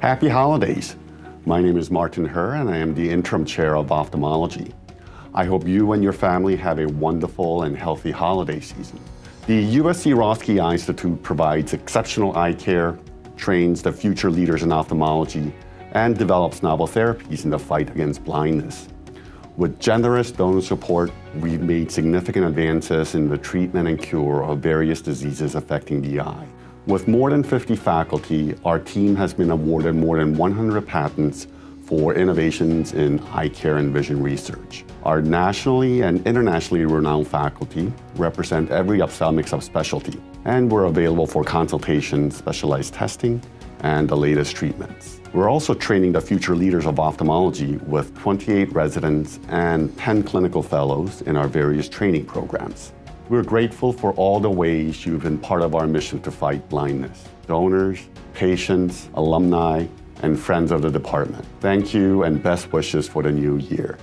Happy holidays. My name is Martin Heur, and I am the interim chair of ophthalmology. I hope you and your family have a wonderful and healthy holiday season. The USC Roski Eye Institute provides exceptional eye care, trains the future leaders in ophthalmology, and develops novel therapies in the fight against blindness. With generous donor support, we've made significant advances in the treatment and cure of various diseases affecting the eye. With more than 50 faculty, our team has been awarded more than 100 patents for innovations in eye care and vision research. Our nationally and internationally renowned faculty represent every ophthalmic subspecialty, and we're available for consultation, specialized testing, and the latest treatments. We're also training the future leaders of ophthalmology with 28 residents and 10 clinical fellows in our various training programs. We're grateful for all the ways you've been part of our mission to fight blindness. Donors, patients, alumni, and friends of the department. Thank you and best wishes for the new year.